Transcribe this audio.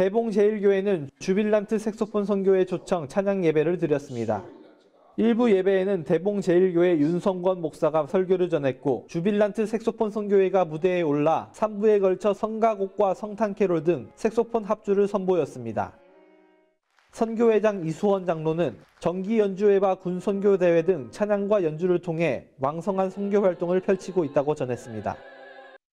대봉제일교회는 주빌란트 색소폰 선교회 초청 찬양 예배를 드렸습니다. 일부 예배에는 대봉제일교회 윤성권 목사가 설교를 전했고 주빌란트 색소폰 선교회가 무대에 올라 3부에 걸쳐 성가곡과 성탄캐롤 등 색소폰 합주를 선보였습니다. 선교회장 이수원 장로는 정기 연주회와 군 선교 대회 등 찬양과 연주를 통해 왕성한 선교 활동을 펼치고 있다고 전했습니다.